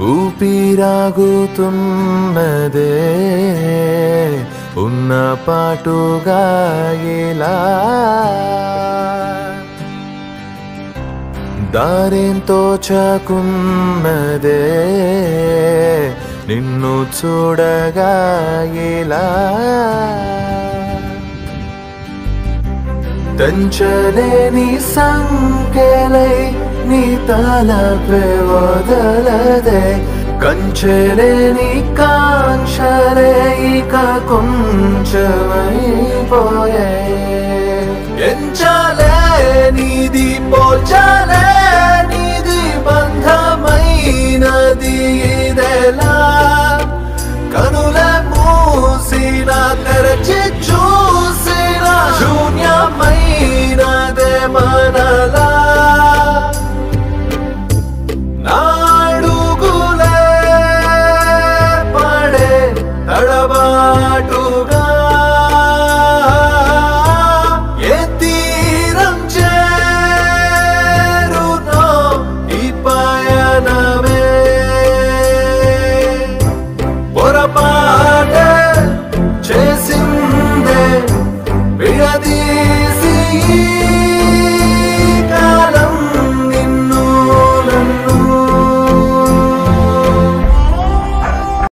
ఊపిరాగుతున్నదే. ఉన్న పాటుగా ఇలా దారేంతో చాకున్నదే. నిన్ను చూడగా ఇలా తెంచలేని సంఖ్యలై నీ తలపే వదలదే. కంచెలేని కాంక్షలే ఇక కొంచెమైపోయే. ఎంచాలే నీది పోల్చాలే నీది బంధమైనది ఇదెలా. కనుల మూసిన తెరచి చూసిన శూన్యమైనదే మన చాటుగా ఏ తీరం చేరునో ఈ పయనమే. పొరపా